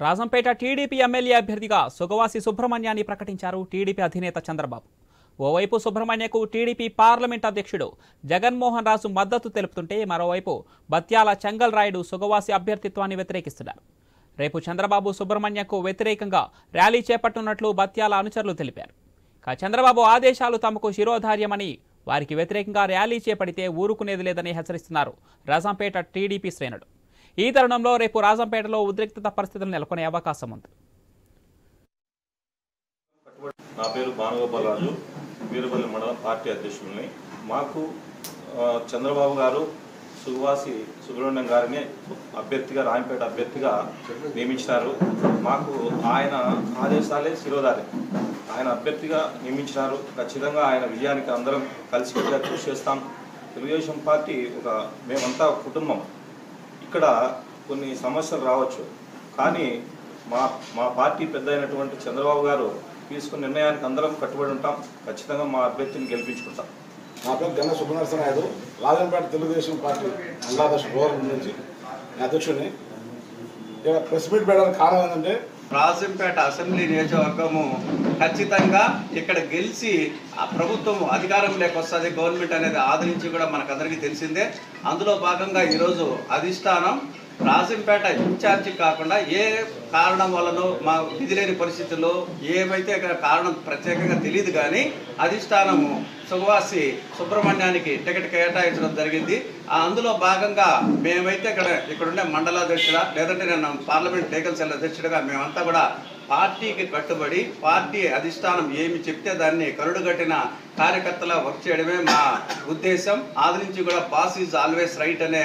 Rajampet TDP MLA అభ్యర్థిగా సుగవాసి సుబ్రహ్మణ్యాన్ని ప్రకటించారు TDP అధినేత చంద్రబాబు. ఓవైపు సుబ్రహ్మణ్యకు టీడీపీ పార్లమెంట్ అధ్యక్షుడు జగన్మోహన్ రాజు మద్దతు తెలుపుతుంటే మరోవైపు బత్యాల చెంగల్ రాయుడు సుగవాసి అభ్యర్థిత్వాన్ని వ్యతిరేకిస్తున్నారు రేపు చంద్రబాబు సుబ్రహ్మణ్యకు వ్యతిరేకంగా ర్యాలీ చేపట్టనున్నట్లు బత్యాల అనుచరులు తెలిపారు. ఇక చంద్రబాబు ఆదేశాలు తమకు శిరోధార్యమని వారికి వ్యతిరేకంగా ర్యాలీ చేపడితే ఊరుకునేది లేదని హెచ్చరిస్తున్నారు రాజంపేట టీడీపీ శ్రేణుడు ఈ తరుణంలో రేపు రాజంపేటలో ఉద్రిక్తత పరిస్థితులు నెలకొనే అవకాశం ఉంది. నా పేరు భానుగోపాల్ రాజు వీరపల్లి మండలం పార్టీ అధ్యక్షుడిని మాకు చంద్రబాబు గారు సువాసి సుబ్రహ్మణ్యం గారిని అభ్యర్థిగా రాయంపేట అభ్యర్థిగా నియమించినారు. మాకు ఆయన ఆదేశాలే శిరోధారి. ఆయన అభ్యర్థిగా నియమించినారు. ఖచ్చితంగా ఆయన విజయానికి అందరం కలిసికట్టుగా కృషి చేస్తాం. తెలుగుదేశం పార్టీ ఒక మేమంతా కుటుంబం. ఇక్కడ కొన్ని సమస్యలు రావచ్చు. కానీ మా మా పార్టీ పెద్ద అయినటువంటి చంద్రబాబు గారు తీసుకున్న నిర్ణయానికి అందరం కట్టుబడి ఉంటాం. ఖచ్చితంగా మా అభ్యర్థిని గెలిపించుకుంటాం. నా పేరు గంగ సుబ్రహ్మణ్య నాయుడు రాజంపేట తెలుగుదేశం పార్టీ మండలాధ్యక్షుడు గోవర్ధన్ నుంచి. అధ్యక్షుడిని. ఇక్కడ ప్రెస్ మీట్ పెట్టడానికి కారణం ఏంటంటే రాజంపేట అసెంబ్లీ నియోజకవర్గము ఖచ్చితంగా ఇక్కడ గెలిచి ఆ ప్రభుత్వం అధికారంలోకి వస్తుంది గవర్నమెంట్ అనేది ఆదరించి కూడా మనకందరికీ తెలిసిందే. అందులో భాగంగా ఈరోజు అధిష్టానం రాజంపేట ఇన్ఛార్జి కాకుండా ఏ కారణం వలనో మా విధి లేని పరిస్థితుల్లో ఏమైతే కారణం ప్రత్యేకంగా తెలియదు కానీ అధిష్టానము సుభవాసి సుబ్రహ్మణ్యానికి టికెట్ కేటాయించడం జరిగింది. ఆ అందులో భాగంగా మేమైతే ఇక్కడ ఇక్కడుండే మండల మండలాధ్యక్షుడా లేదంటే నేను పార్లమెంట్ లీగల్ సెల్ అధ్యక్షుడిగా మేమంతా కూడా పార్టీకి కట్టుబడి పార్టీ అధిష్టానం ఏమి చెప్తే దాన్ని కరుడుగట్టిన కార్యకర్తల వర్క్ చేయడమే మా ఉద్దేశం. ఆది నుంచి కూడా బాస్ ఈజ్ ఆల్వేస్ రైట్ అనే